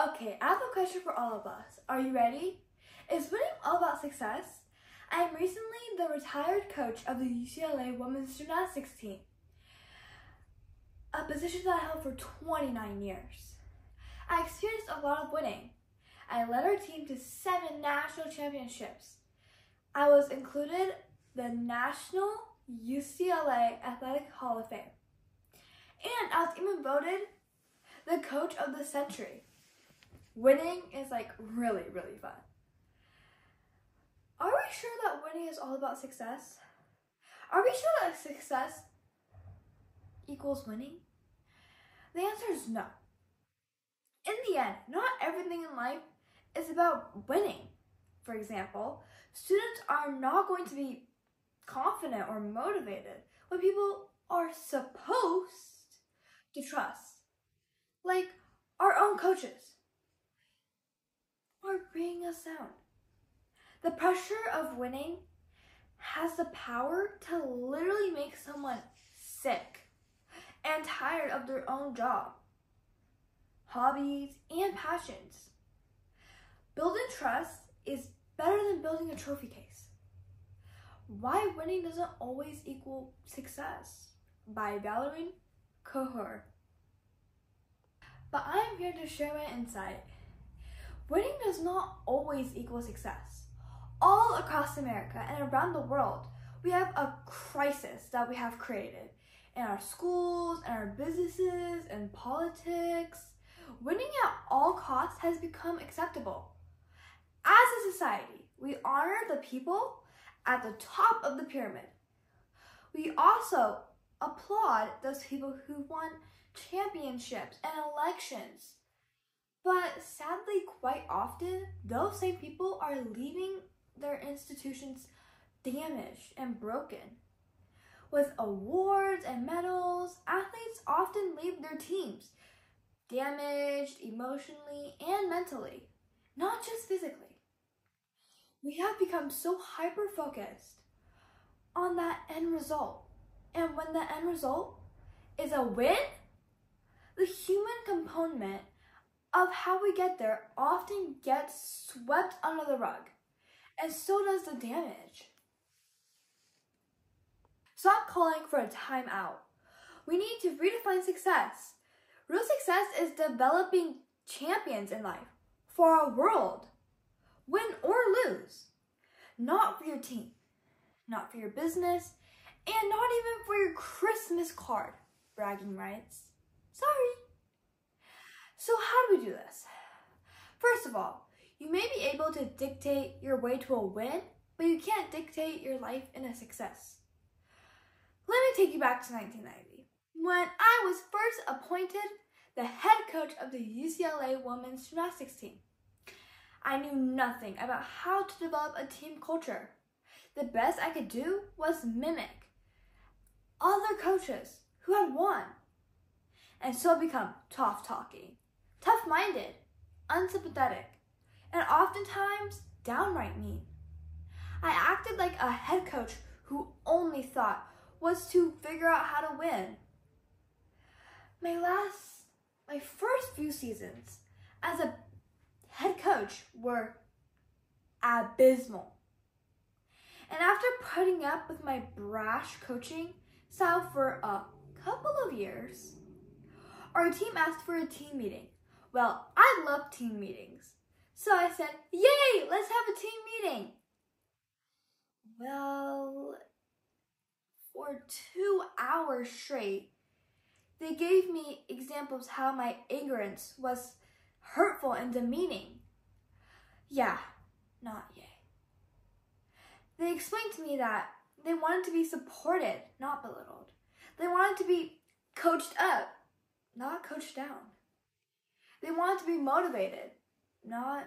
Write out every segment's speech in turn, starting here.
Okay, I have a question for all of us. Are you ready? Is winning all about success? I am recently the retired coach of the UCLA women's gymnastics team, a position that I held for 29 years. I experienced a lot of winning. I led our team to seven national championships. I was included the National UCLA Athletic Hall of Fame. And I was even voted the coach of the century. Winning is like really, really fun. Are we sure that winning is all about success? Are we sure that success equals winning? The answer is no. In the end, not everything in life is about winning. For example, students are not going to be confident or motivated when people are supposed to trust. Like our own coaches are bringing us down. The pressure of winning has the power to literally make someone sick and tired of their own job, hobbies, and passions. Building trust is better than building a trophy case. Why winning doesn't always equal success by Valerie Coher. But I am here to share my insight. Winning does not always equal success. All across America and around the world, we have a crisis that we have created in our schools, and our businesses, and politics. Winning at all costs has become acceptable. As a society, we honor the people at the top of the pyramid. We also applaud those people who won championships and elections. But sadly, quite often, those same people are leaving their institutions damaged and broken. With awards and medals, athletes often leave their teams damaged emotionally and mentally, not just physically. We have become so hyper focused on that end result. And when the end result is a win, the human component of how we get there often gets swept under the rug, and so does the damage. Stop calling for a timeout. We need to redefine success. Real success is developing champions in life for our world, win or lose. Not for your team, not for your business, and not even for your Christmas card, bragging rights. Sorry. So, how do we do this? First of all, you may be able to dictate your way to a win, but you can't dictate your life in a success. Let me take you back to 1990, when I was first appointed the head coach of the UCLA women's gymnastics team. I knew nothing about how to develop a team culture. The best I could do was mimic other coaches who had won, and so become tough talking, tough minded, unsympathetic, and oftentimes downright mean. I acted like a head coach who only thought was to figure out how to win. My last, my first few seasons as a head coach were abysmal. And after putting up with my brash coaching style for a couple of years, our team asked for a team meeting. Well, I love team meetings. So I said, Yay, let's have a team meeting. Well, for two hours straight, they gave me examples how my ignorance was hurtful and demeaning. Yeah, not yay. They explained to me that they wanted to be supported, not belittled. They wanted to be coached up, not coached down. They want to be motivated, not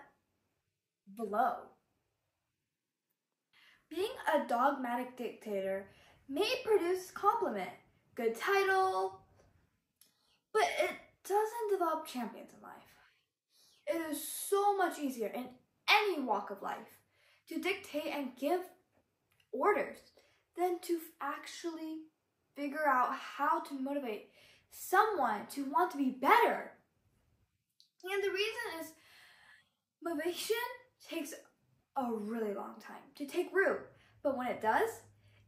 below. Being a dogmatic dictator may produce compliment, good title, but it doesn't develop champions in life. It is so much easier in any walk of life to dictate and give orders than to actually figure out how to motivate someone to want to be better. Reason is motivation takes a really long time to take root, but when it does,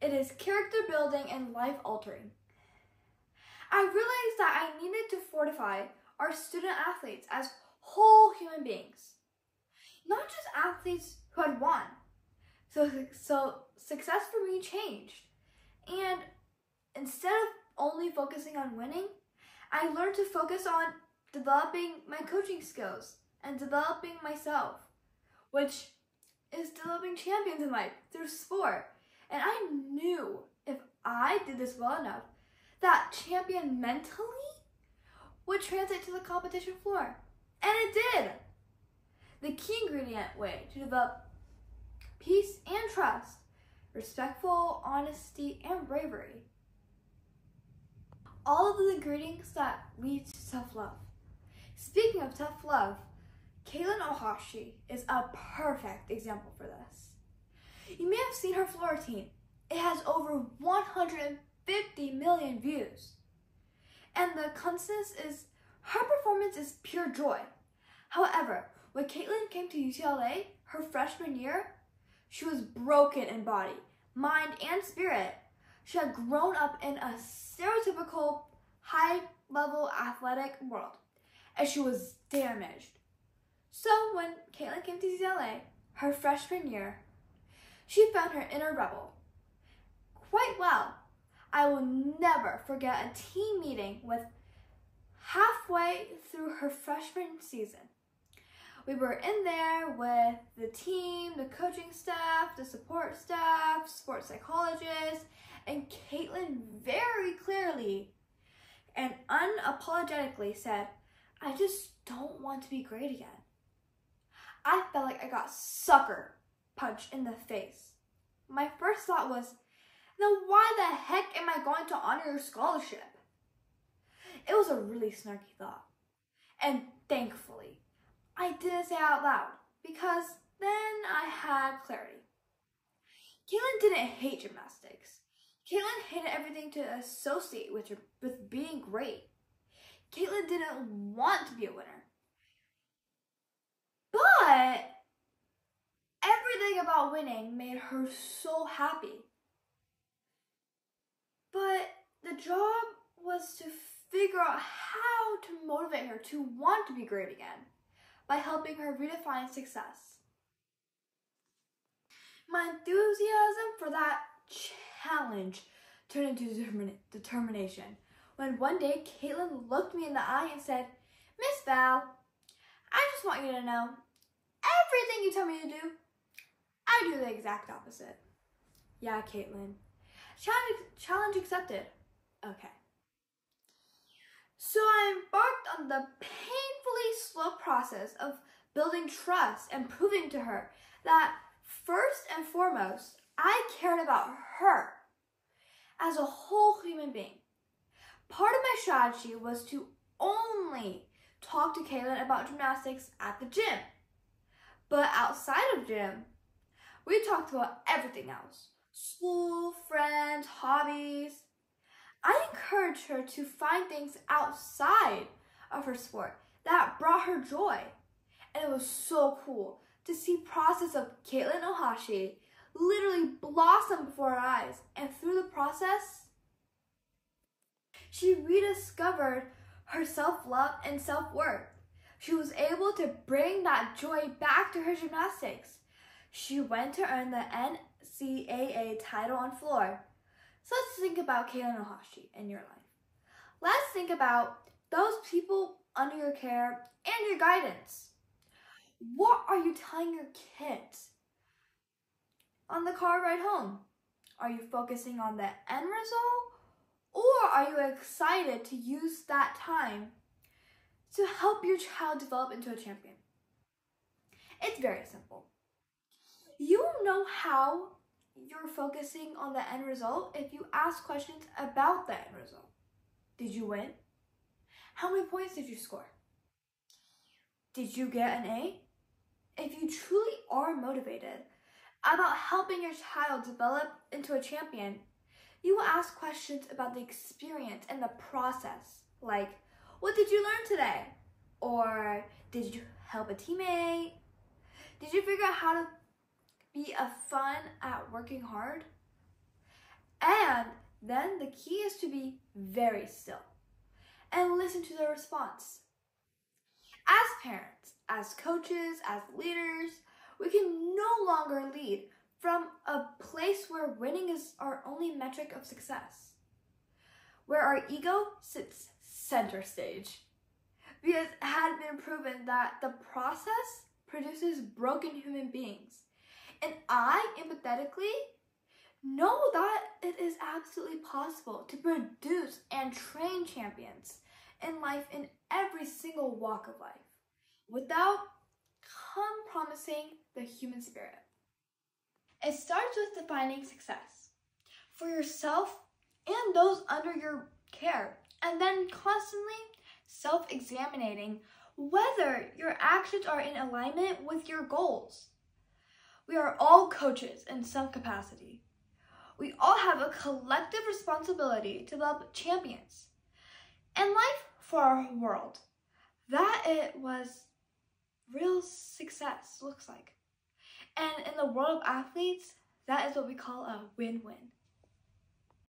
it is character building and life altering. I realized that I needed to fortify our student athletes as whole human beings, not just athletes who had won. So, so success for me changed. And instead of only focusing on winning, I learned to focus on developing my coaching skills and developing myself, which is developing champions in life through sport. And I knew if I did this well enough, that champion mentally would translate to the competition floor. And it did. The key ingredient way to develop peace and trust, respectful honesty and bravery. All of the ingredients that lead to self-love. Speaking of tough love, Katelyn Ohashi is a perfect example for this. You may have seen her floor routine. It has over 150 million views. And the consensus is her performance is pure joy. However, when Katelyn came to UCLA her freshman year, she was broken in body, mind, and spirit. She had grown up in a stereotypical high level athletic world, and she was damaged. So when Katelyn came to UCLA her freshman year, she found her inner rebel. Quite well. I will never forget a team meeting with halfway through her freshman season. We were in there with the team, the coaching staff, the support staff, sports psychologists, and Katelyn very clearly and unapologetically said, I just don't want to be great again. I felt like I got sucker punched in the face. My first thought was, then why the heck am I going to honor your scholarship? It was a really snarky thought. And thankfully, I didn't say out loud because then I had clarity. Katelyn didn't hate gymnastics. Katelyn hated everything to associate with, with being great. Katelyn didn't want to be a winner. But everything about winning made her so happy. But the job was to figure out how to motivate her to want to be great again by helping her redefine success. My enthusiasm for that challenge turned into determination when one day Katelyn looked me in the eye and said, Miss Val, I just want you to know everything you tell me to do, I do the exact opposite. Yeah, Katelyn. Challenge, challenge accepted. Okay. So I embarked on the painfully slow process of building trust and proving to her that first and foremost, I cared about her as a whole human being. Part of my strategy was to only talk to Katelyn about gymnastics at the gym. But outside of gym, we talked about everything else. School, friends, hobbies, I encouraged her to find things outside of her sport that brought her joy. And it was so cool to see process of Katelyn Ohashi literally blossom before our eyes. And through the process, she rediscovered her self-love and self-worth. She was able to bring that joy back to her gymnastics. She went to earn the NCAA title on floor. So let's think about Katelyn Ohashi in your life. Let's think about those people under your care and your guidance. What are you telling your kids on the car ride home? Are you focusing on the end result? Or are you excited to use that time to help your child develop into a champion? It's very simple. You know how you're focusing on the end result if you ask questions about the end result. Did you win? How many points did you score? Did you get an A? If you truly are motivated about helping your child develop into a champion, you will ask questions about the experience and the process, like, what did you learn today? Or did you help a teammate? Did you figure out how to be a fun at working hard? And then the key is to be very still and listen to their response. As parents, as coaches, as leaders, we can no longer lead from a place where winning is our only metric of success, where our ego sits center stage. Because it had been proven that the process produces broken human beings. And I, empathetically, know that it is absolutely possible to produce and train champions in life in every single walk of life without compromising the human spirit. It starts with defining success for yourself and those under your care, and then constantly self examining whether your actions are in alignment with your goals. We are all coaches in some capacity. We all have a collective responsibility to develop champions and life for our world. That it was real success looks like. And in the world of athletes, that is what we call a win-win.